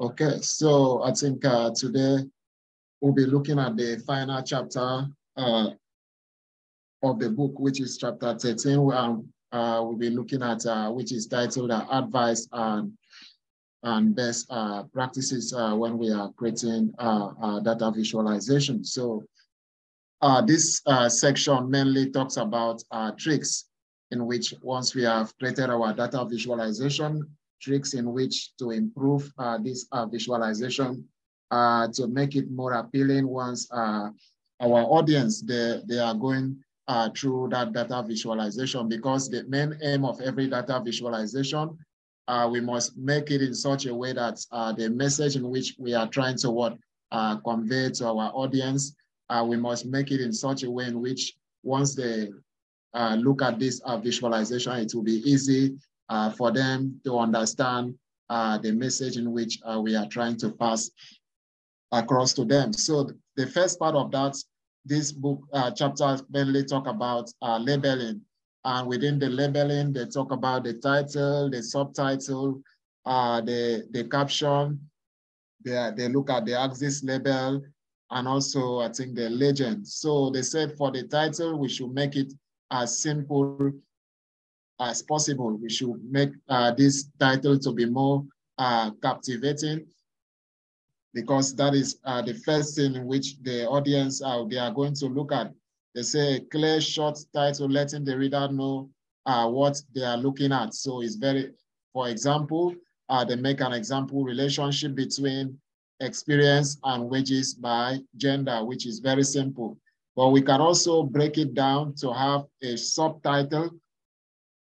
Okay, so I think uh, today we'll be looking at the final chapter uh, of the book, which is chapter 13, and uh, we'll be looking at uh, which is titled uh, Advice and, and Best uh, Practices when we are creating data visualization. So this section mainly talks about tricks in which once we have created our data visualization, tricks in which to improve uh, this uh, visualization uh, to make it more appealing once uh, our audience, they, they are going uh, through that data visualization because the main aim of every data visualization, uh, we must make it in such a way that the message in which we are trying to what convey to our audience, we must make it in such a way in which once they look at this visualization, it will be easy uh, for them to understand uh, the message in which uh, we are trying to pass across to them. So the first part of that, this book uh, chapter mainly talk about uh, labeling. And within the labeling, they talk about the title, the subtitle, uh, the, the caption, they, they look at the axis label, and also I think the legend. So they said for the title, we should make it as simple as possible. We should make uh, this title to be more uh, captivating because that is uh, the first thing in which the audience uh, they are going to look at. They say a clear, short title, letting the reader know uh, what they are looking at. So it's very, for example, uh, they make an example relationship between experience and wages by gender, which is very simple. But we can also break it down to have a subtitle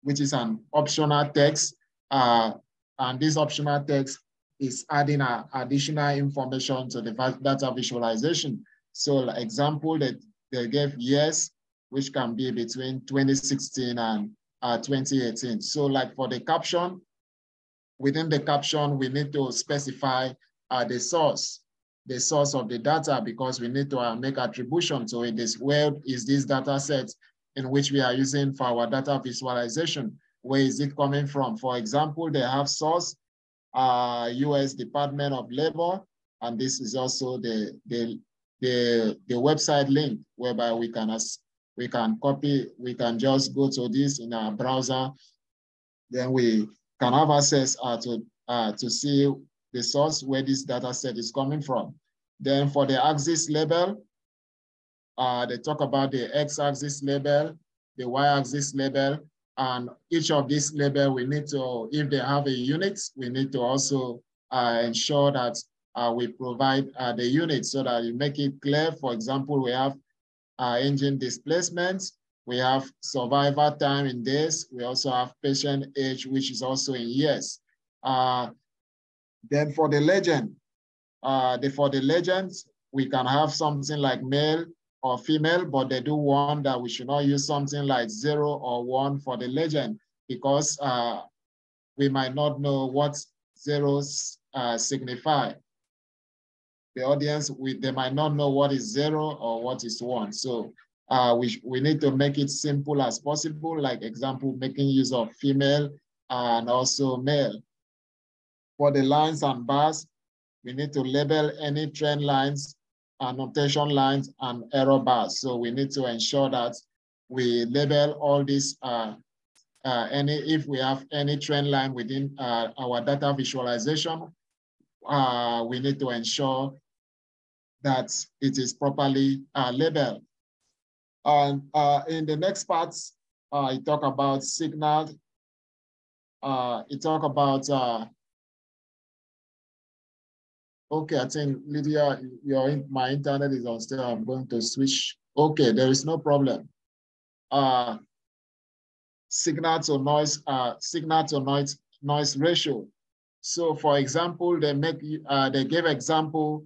which is an optional text. Uh, and this optional text is adding a, additional information to the data visualization. So example that they gave yes, which can be between 2016 and uh, 2018. So like for the caption, within the caption, we need to specify uh, the source, the source of the data because we need to uh, make attribution to it. This where is this data set in which we are using for our data visualization. Where is it coming from? For example, they have source, uh, US Department of Labor, and this is also the, the, the, the website link whereby we can, as, we can copy, we can just go to this in our browser, then we can have access uh, to, uh, to see the source where this data set is coming from. Then for the axis label, uh, they talk about the x-axis label, the y-axis label, and each of these label, we need to, if they have a unit, we need to also uh, ensure that uh, we provide uh, the unit so that you make it clear. For example, we have uh, engine displacement, we have survivor time in days, we also have patient age, which is also in years. Uh, then for the legend, the, for the legends, we can have something like male, or female, but they do want that we should not use something like zero or one for the legend because uh, we might not know what zeros uh, signify. The audience, we, they might not know what is zero or what is one. So uh, we, we need to make it simple as possible, like example, making use of female and also male. For the lines and bars, we need to label any trend lines annotation lines and error bars. So we need to ensure that we label all these, uh, uh, any if we have any trend line within uh, our data visualization, uh, we need to ensure that it is properly uh, labeled. And uh, in the next parts, I talk about signal. Uh, it talk about Okay, I think Lydia, your my internet is on still. I'm going to switch. Okay, there is no problem. Uh, signal to noise, uh, signal to noise noise ratio. So, for example, they make uh, they gave example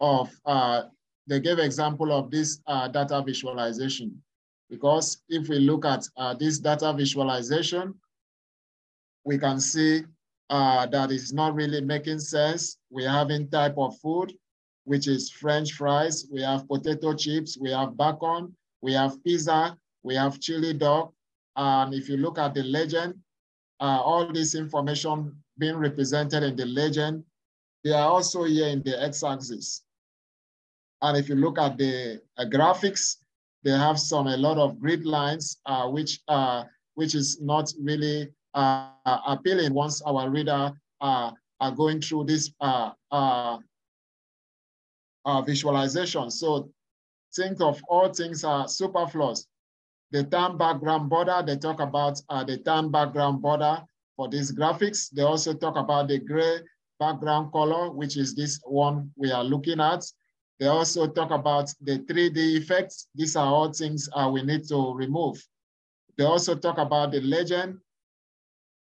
of uh, they gave example of this uh, data visualization because if we look at uh, this data visualization, we can see uh, that is not really making sense. We're having type of food, which is French fries. We have potato chips. We have bacon. We have pizza. We have chili dog. And if you look at the legend, uh, all this information being represented in the legend they are also here in the x-axis. And if you look at the uh, graphics, they have some, a lot of grid lines, uh, which, uh, which is not really uh, appealing once our reader uh, are going through this uh, uh, visualization. So think of all things are superfluous. The term background border, they talk about the term background border for these graphics. They also talk about the gray background color, which is this one we are looking at. They also talk about the 3D effects. These are all things uh, we need to remove. They also talk about the legend,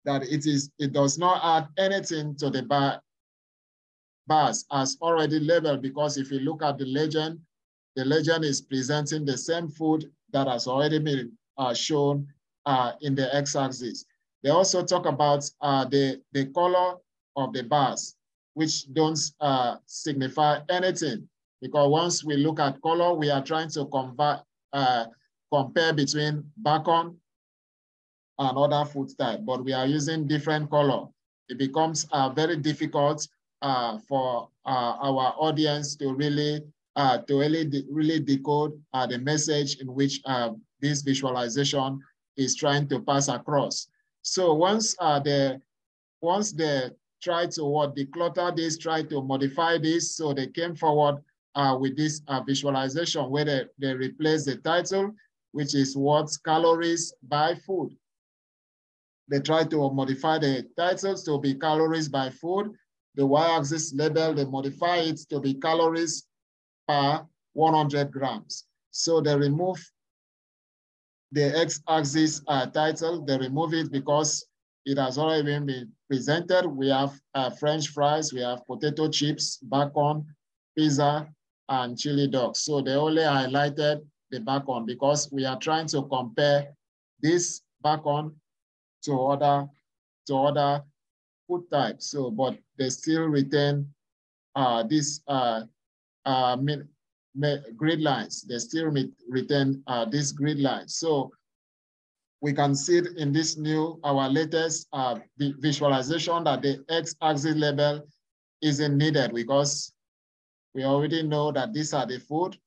that it is it does not add anything to the bar, bars as already labeled because if you look at the legend, the legend is presenting the same food that has already been uh, shown uh, in the x-axis. They also talk about uh, the, the color of the bars, which don't uh, signify anything because once we look at color, we are trying to convert, uh, compare between bacon and other food type, but we are using different color. It becomes uh, very difficult uh, for uh, our audience to really uh, to really, de really decode uh, the message in which uh, this visualization is trying to pass across. So once they once they try to what declutter this, try to modify this, so they came forward with this visualization where they, they replace the title, which is what's calories by food. They try to modify the titles to be calories by food. The y-axis label, they modify it to be calories per 100 grams. So they remove the x-axis uh, title, they remove it because it has already been presented. We have uh, French fries, we have potato chips, bacon, pizza, and chili dogs. So they only highlighted the bacon because we are trying to compare this bacon to other, to other food types. So, but they still retain uh, this uh, uh, grid lines. They still retain uh, this grid lines. So we can see in this new, our latest uh, visualization that the x-axis label isn't needed because we already know that these are the food.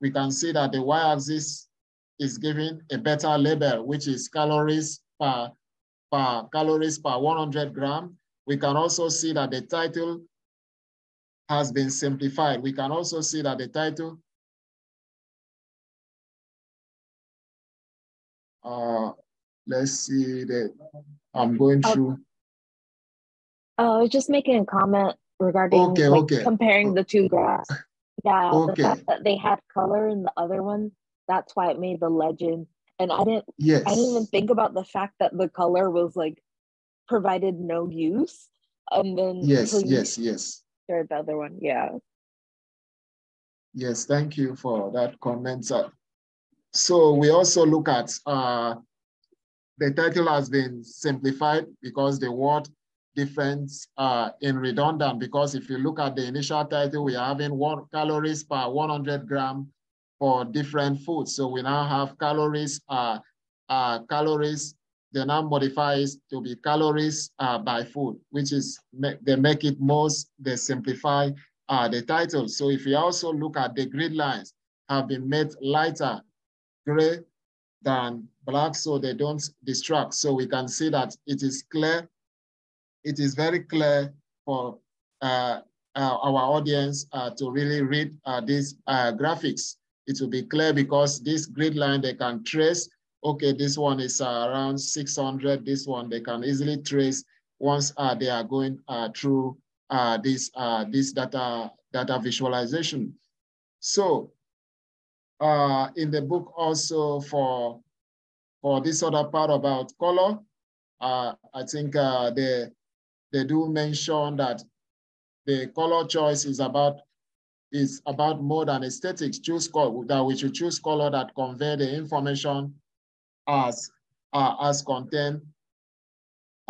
We can see that the y-axis is giving a better label, which is calories per, per calories per 100 gram. We can also see that the title has been simplified. We can also see that the title uh, let's see that I'm going through. Uh, I was just making a comment regarding okay, like, okay. comparing the two graphs. Yeah, okay. the fact that they had color in the other one, that's why it made the legend. And I didn't yes. I didn't even think about the fact that the color was like provided no use. And then yes, yes, yes. Shared the other one, yeah. Yes, thank you for that comment. So we also look at uh, the title has been simplified because the word difference uh, in redundant because if you look at the initial title, we are having one calories per 100 gram for different foods. So we now have calories, uh, uh, calories, they now modify it to be calories uh, by food, which is, they make it most, they simplify uh, the title. So if you also look at the grid lines have been made lighter gray than black so they don't distract. So we can see that it is clear it is very clear for uh, uh, our audience uh, to really read uh, these uh, graphics. It will be clear because this grid line they can trace, okay, this one is uh, around 600, this one they can easily trace once uh, they are going uh, through uh, this, this data, data visualization. So in the book also for, for this other part about color, I think they, they do mention that the color choice is about is about more than aesthetics. Choose that we should choose color that convey the information as uh, as content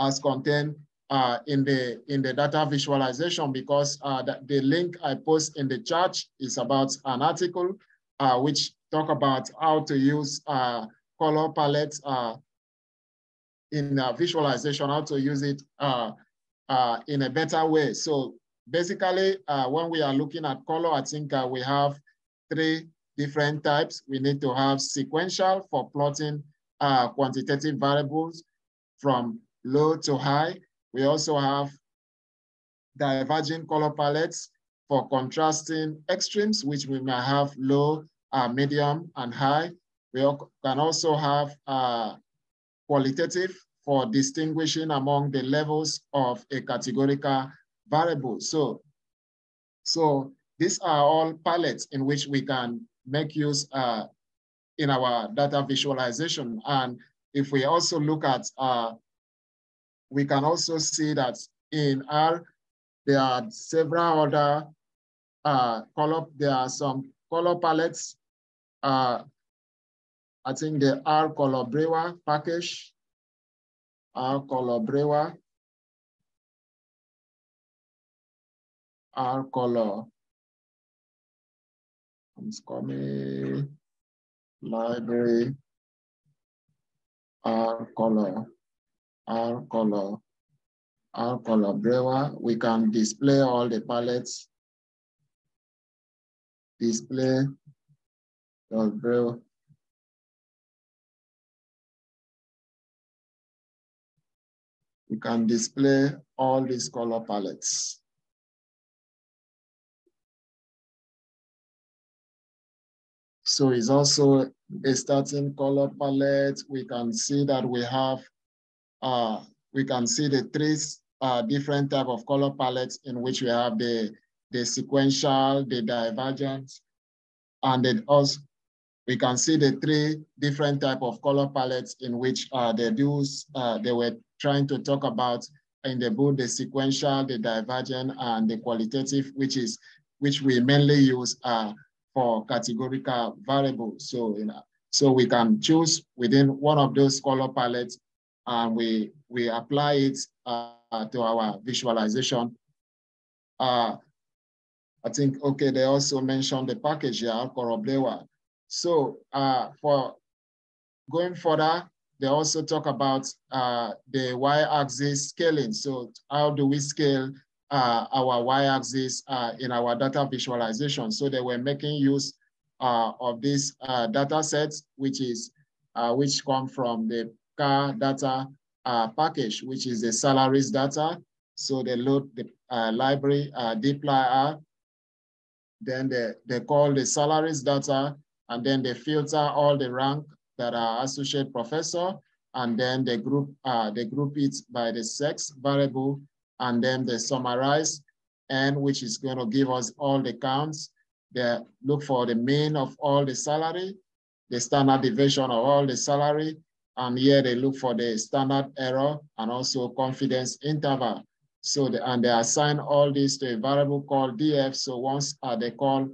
as content uh, in the in the data visualization because uh, the, the link I post in the chat is about an article uh, which talk about how to use uh, color palettes uh, in visualization, how to use it in a better way. So basically, uh, when we are looking at color, I think uh, we have three different types. We need to have sequential for plotting uh, quantitative variables from low to high. We also have diverging color palettes for contrasting extremes, which we may have low, uh, medium, and high. We can also have uh, qualitative for distinguishing among the levels of a categorical variable. So, so these are all palettes in which we can make use uh, in our data visualization. And if we also look at, uh, we can also see that in R, there are several other uh, color, there are some color palettes. Uh, I think the R Color package, R Color R Color, coming, library, R Color, R Color, R Color Brewer. We can display all the palettes display the braille. You can display all these color palettes. So it's also a starting color palette. We can see that we have, uh, we can see the three uh, different type of color palettes in which we have the the sequential, the divergent, and then also we can see the three different type of color palettes in which uh, they do, uh, they were trying to talk about in the book, the sequential, the divergent, and the qualitative, which is which we mainly use uh, for categorical variables. So, you know, so we can choose within one of those color palettes and we, we apply it uh, to our visualization. Uh, I think, okay, they also mentioned the package here, ColorBrewer. So uh, for going further, they also talk about uh, the y-axis scaling. So how do we scale uh, our y-axis uh, in our data visualization? So they were making use uh, of this uh, data sets, which is which come from the carData package, which is the salaries data. So they load the library dplyr then they, they call the salaries data, and then they filter all the rank that are associate professor, and then they group, uh, they group it by the sex variable, and then they summarize, and which is going to give us all the counts. They look for the mean of all the salary, the standard deviation of all the salary, and here they look for the standard error and also confidence interval. So, the, and they assign all this to a variable called df. So once uh, they call,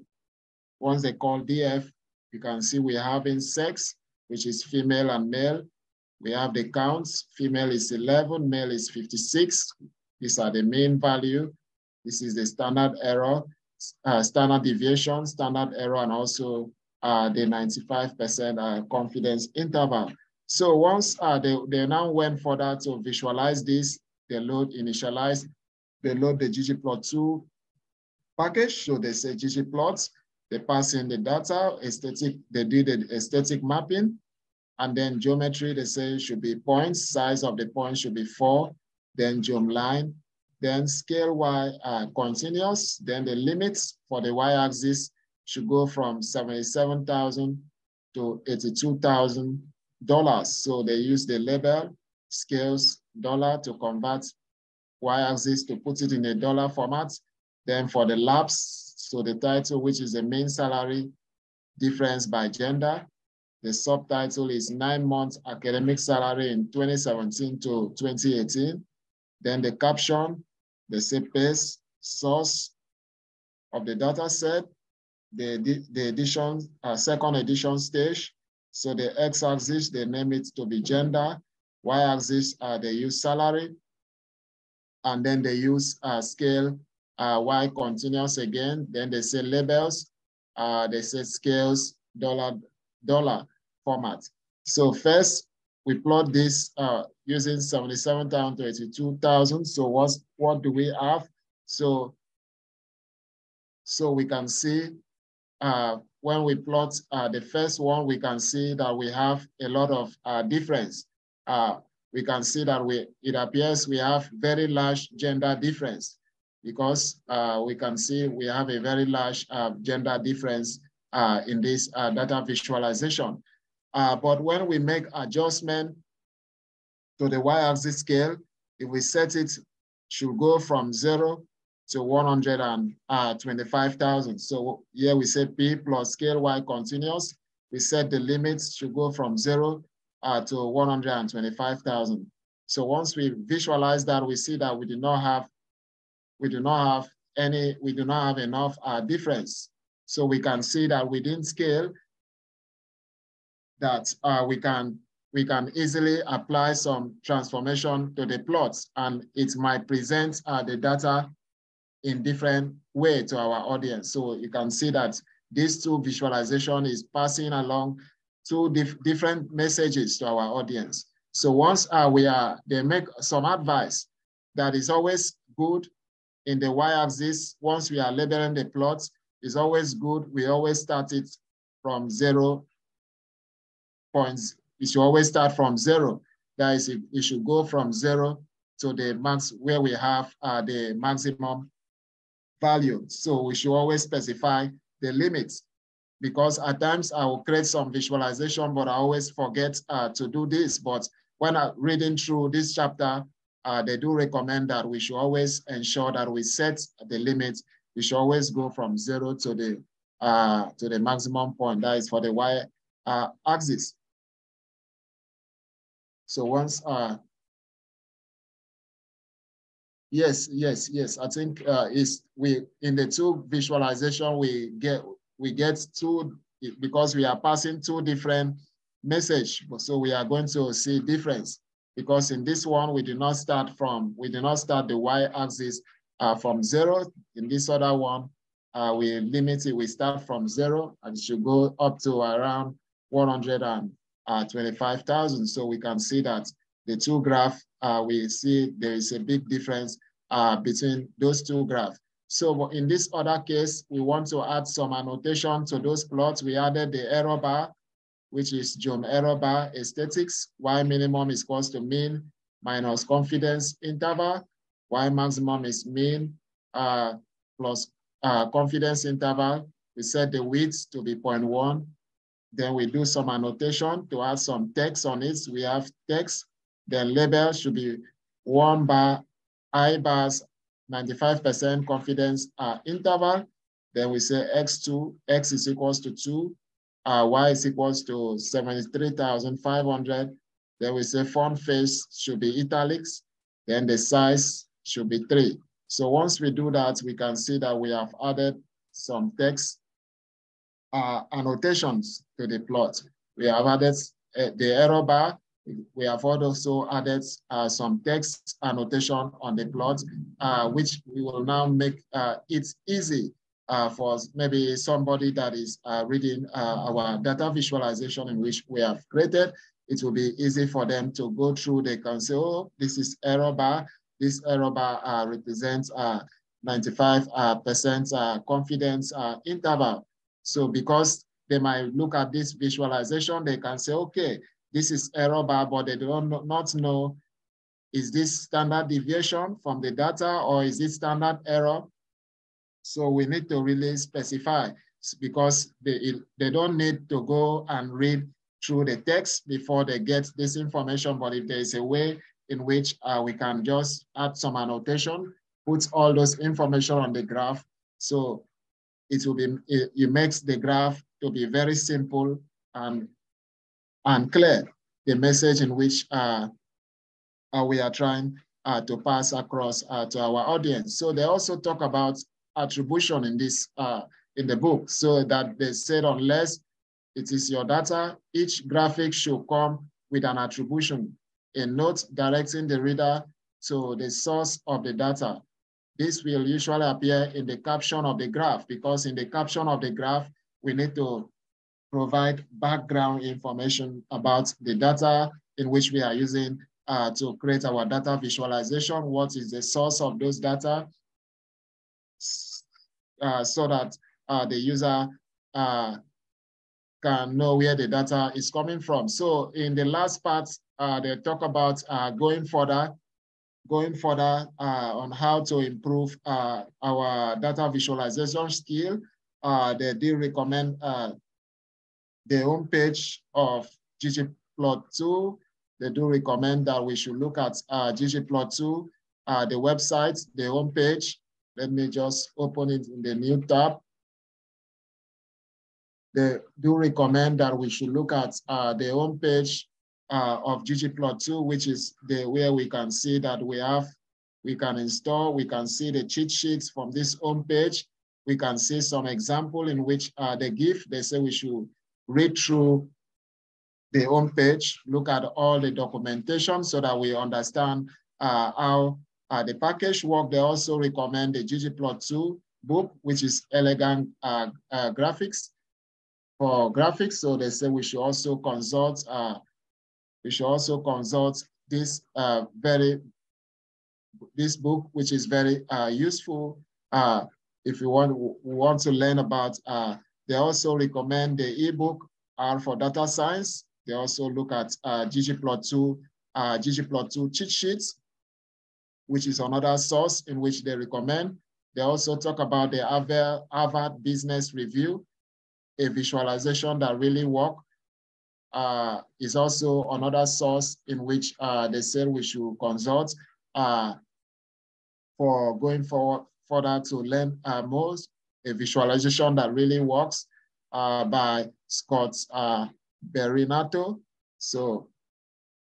once they call df, you can see we're having sex, which is female and male. We have the counts, female is 11, male is 56. These are the main value. This is the standard error, uh, standard deviation, standard error, and also uh, the 95% uh, confidence interval. So once uh, they, they now went further to visualize this, they load initialize, they load the ggplot2 package. So they say ggplots, they pass in the data, aesthetic, they do the aesthetic mapping, and then geometry, they say should be points, size of the point should be four, then line, then scale Y uh, continuous, then the limits for the Y axis should go from 77,000 to $82,000. So they use the label scales dollar to convert y-axis to put it in a dollar format. Then for the labs, so the title, which is the main salary difference by gender. The subtitle is nine months academic salary in 2017 to 2018. Then the caption, the CPACE source of the data set, the, the edition, uh, second edition stage. So the x-axis, they name it to be gender. Y-axis, uh, they use salary. And then they use uh, scale uh, Y continuous again. Then they say labels. Uh, they say scales dollar dollar format. So first, we plot this uh, using 77,000 to 82,000. So what's, what do we have? So So we can see uh, when we plot uh, the first one, we can see that we have a lot of uh, difference. Uh, we can see that we it appears we have very large gender difference because uh, we can see we have a very large uh, gender difference in this data visualization. But when we make adjustment to the y-axis scale, if we set it, should go from zero to 125,000. So here we say P plus scale Y continuous. We set the limits to go from zero uh, to 125,000. So once we visualize that, we see that we do not have, we do not have any, we do not have enough uh, difference. So we can see that within scale, that uh, we can we can easily apply some transformation to the plots and it might present uh, the data in different way to our audience. So you can see that these two visualization is passing along two dif different messages to our audience. So once uh, we are, they make some advice that is always good in the y-axis. Once we are labeling the plots, is always good. We always start it from zero points. We should always start from zero. That is, it should go from zero to the max where we have uh, the maximum value. So we should always specify the limits because at times I will create some visualization, but I always forget uh, to do this. But when I'm reading through this chapter, uh, they do recommend that we should always ensure that we set the limits. We should always go from zero to the uh, to the maximum point. That is for the y uh, axis. So once uh, Yes, yes, yes. I think uh, is we in the two visualization we get we get two because we are passing two different message. So we are going to see difference because in this one we do not start from we do not start the y-axis uh, from zero. In this other one, uh, we limit it. We start from zero and should go up to around 125,000. So we can see that the two graph uh, we see there is a big difference uh, between those two graphs. So in this other case, we want to add some annotation to those plots. We added the error bar, which is geom error bar aesthetics. Y minimum is equals to mean minus confidence interval. Y maximum is mean uh, plus uh, confidence interval. We set the width to be 0.1. Then we do some annotation to add some text on it. We have text the label should be one bar, I bars, 95% confidence uh, interval. Then we say X2, X is equals to two, uh, Y is equals to 73,500. Then we say font face should be italics. Then the size should be three. So once we do that, we can see that we have added some text uh, annotations to the plot. We have added uh, the error bar, we have also added uh, some text annotation on the plot, uh, which we will now make uh, it easy uh, for maybe somebody that is reading our data visualization in which we have created. It will be easy for them to go through. They can say, oh, this is error bar. This error bar represents 95% confidence interval. So because they might look at this visualization, they can say, okay, this is error bar, but they do not not know, is this standard deviation from the data or is it standard error? So we need to really specify because they, they don't need to go and read through the text before they get this information. But if there is a way in which uh, we can just add some annotation, put all those information on the graph. So it will be, it, it makes the graph to be very simple and and clear the message in which uh, uh, we are trying uh, to pass across uh, to our audience. So they also talk about attribution in this uh, in the book, so that they said unless it is your data, each graphic should come with an attribution, a note directing the reader to the source of the data. This will usually appear in the caption of the graph because in the caption of the graph, we need to provide background information about the data in which we are using uh, to create our data visualization. What is the source of those data? uh, so that uh, the user uh, can know where the data is coming from. So in the last part, uh, they talk about uh, going further, going further uh, on how to improve uh, our data visualization skill. Uh, they do recommend uh, the homepage of ggplot2. They do recommend that we should look at ggplot2, the website, the homepage. Let me just open it in the new tab they do recommend that we should look at uh, the homepage uh, of ggplot2, which is the where we can see that we have, we can install, we can see the cheat sheets from this home page. We can see some example in which uh, they give, they say we should read through the home page, look at all the documentation so that we understand uh, how uh, the package work. They also recommend the ggplot2 book, which is elegant uh, uh, graphics for graphics. So they say we should also consult, we should also consult this uh, very, this book, which is very uh, useful. Uh, if you want, want to learn about, uh, they also recommend the ebook R for data science. They also look at uh, ggplot2, uh, ggplot2 cheat sheets, which is another source in which they recommend. They also talk about the Harvard Business Review, a visualization that really work uh, is also another source in which uh, they said we should consult uh, for going forward further to learn uh, more, a visualization that really works uh, by Scott uh, Berinato. So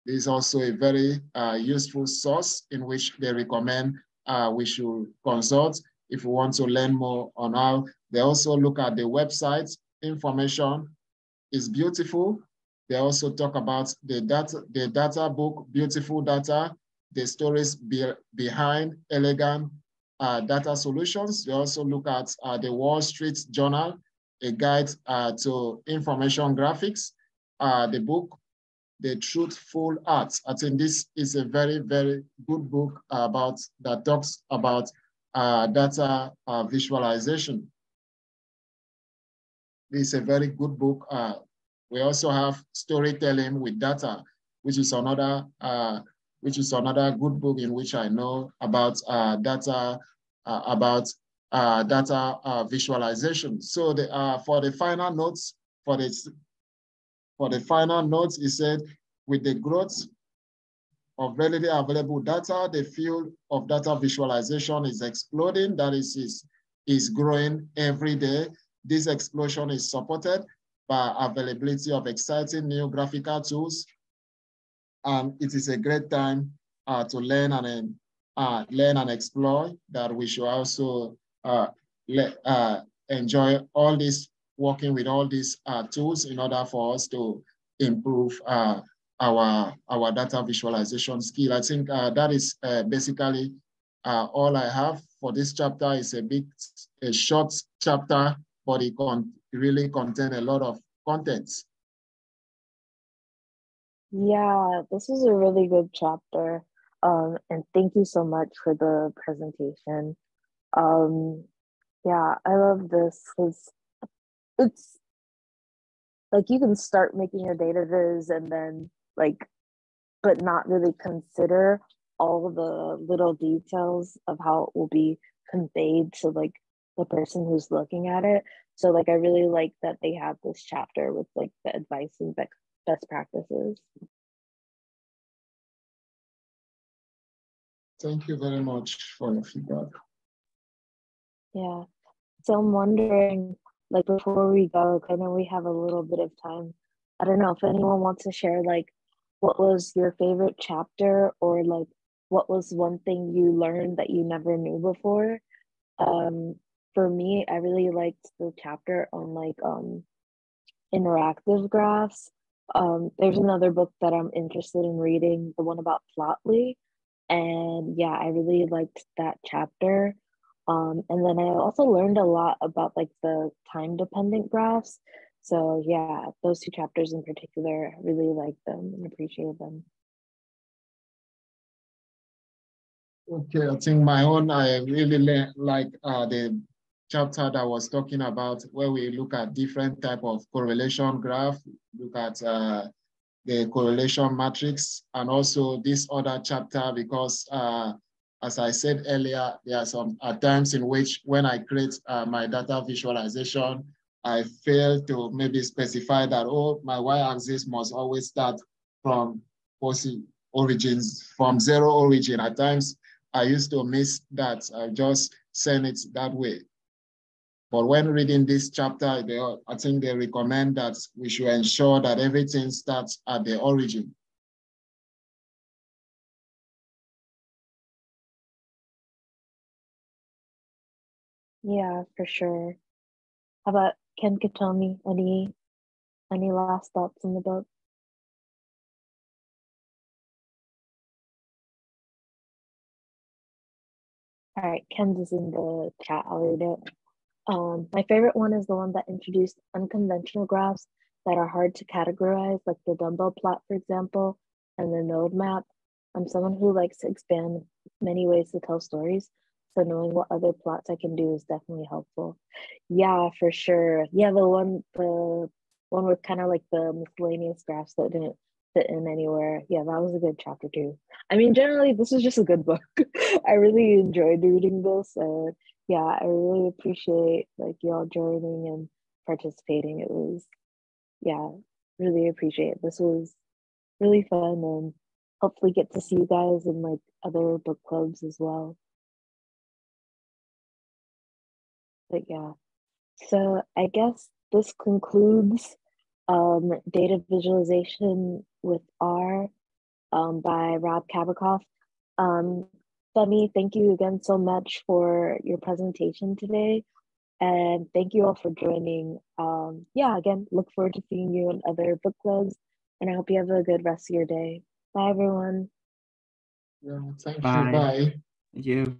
this is also a very useful source in which they recommend we should consult if we want to learn more on how they also look at the website information is beautiful. They also talk about the data, the data book, beautiful data, the stories be, behind elegant uh, data solutions. They also look at uh, the Wall Street Journal, a guide uh, to information graphics, uh, the book, The Truthful Art. I think this is a very, very good book about that talks about uh, data uh, visualization. Is a very good book. Uh, we also have storytelling with data, which is another uh, which is another good book in which I know about uh, data uh, about uh, data uh, visualization. So the, for the final notes for the for the final notes, he said, with the growth of readily available data, the field of data visualization is exploding. That is, is, is growing every day. This explosion is supported by availability of exciting new graphical tools. And it is a great time uh, to learn and uh, learn and explore that we should also uh, uh, enjoy all this working with all these uh, tools in order for us to improve uh, our, our data visualization skill. I think that is basically all I have for this chapter. It's a big, a short chapter but it con really contain a lot of contents. Yeah, this was a really good chapter. Um, and thank you so much for the presentation. Um, yeah, I love this because it's like you can start making your data viz and then like, but not really consider all the little details of how it will be conveyed to like the person who's looking at it. So like I really like that they have this chapter with like the advice and best practices. Thank you very much for your feedback. Yeah. So I'm wondering, like before we go, I know we have a little bit of time. I don't know if anyone wants to share like what was your favorite chapter or like what was one thing you learned that you never knew before. Um, for me, I really liked the chapter on like um interactive graphs. Um, there's another book that I'm interested in reading, the one about Plotly. And yeah, I really liked that chapter. Um, and then I also learned a lot about like the time dependent graphs. So yeah, those two chapters in particular, I really liked them and appreciated them. Okay, I think my own, I really like uh, the chapter that was talking about where we look at different type of correlation graph, look at uh, the correlation matrix, and also this other chapter because uh, as I said earlier, there are some at times in which when I create uh, my data visualization, I fail to maybe specify that, oh, my y-axis must always start from origins, from zero origin. At times, I used to miss that. I just send it that way. But when reading this chapter, they, I think they recommend that we should ensure that everything starts at the origin. Yeah, for sure. How about Ken Katomi? Any any last thoughts in the book? All right, Ken's is in the chat. I'll read it. Um, my favorite one is the one that introduced unconventional graphs that are hard to categorize, like the dumbbell plot, for example, and the node map. I'm someone who likes to expand many ways to tell stories. So knowing what other plots I can do is definitely helpful. Yeah, for sure. Yeah, the one the one with kind of like the miscellaneous graphs that didn't fit in anywhere. Yeah, that was a good chapter too. I mean, generally, this is just a good book. I really enjoyed reading this, and yeah, I really appreciate like y'all joining and participating. It was, yeah, really appreciate it. This was really fun, and hopefully get to see you guys in like other book clubs as well. But yeah, so I guess this concludes um, data visualization with R um, by Rob Kabacoff. Um, Femi, thank you again so much for your presentation today. And thank you all for joining. Um, yeah, again, look forward to seeing you in other book clubs. And I hope you have a good rest of your day. Bye, everyone. Yeah, thank Bye. you. Bye. Thank you.